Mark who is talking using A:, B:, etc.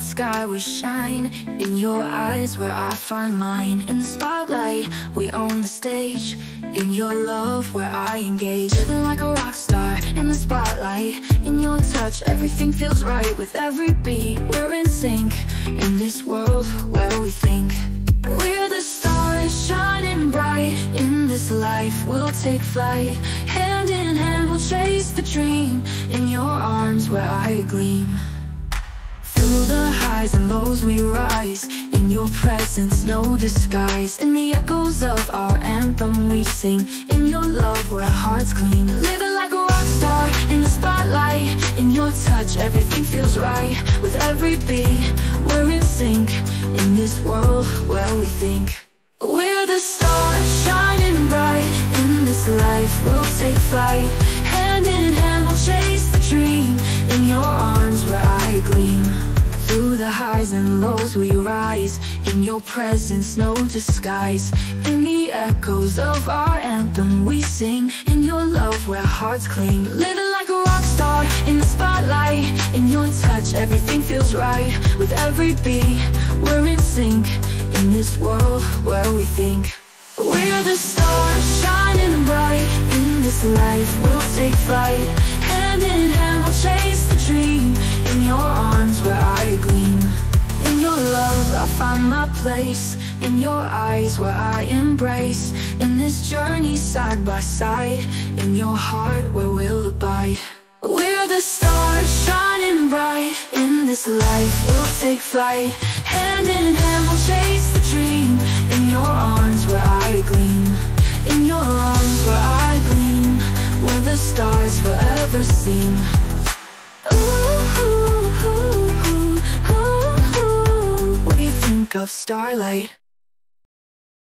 A: night sky we shine. In your eyes where I find mine. In the spotlight, we own the stage. In your love where I engage. Living like a rock star in the spotlight. In your touch, everything feels right With every beat, we're in sync In this world where we think. We're the stars shining bright In this life, we'll take flight. Hand in hand, we'll chase the dream. In your arms where I gleam through the highs and lows we rise. In your presence, no disguise. In the echoes of our anthem we sing. In your love where our hearts clean Living like a rock star in the spotlight. In your touch everything feels right. With every beat we're in sync. In this world where we think. We're the stars shining bright. In this life we'll take flight highs and lows we rise? In your presence no disguise. In the echoes of our anthem we sing. In your love where hearts cling. Living like a rock star in the spotlight. In your touch everything feels right. With every beat we're in sync. In this world where we think. We're the stars shining bright. In this life we'll take flight. Hand in hand we'll chase the dream I find my place In your eyes where I embrace. In this journey side by side In your heart where we'll abide. We're the stars shining bright In this life we'll take flight. Hand in hand we'll chase the dream. In your arms where I gleam. In your arms where I gleam. Where the stars forever seem of starlight?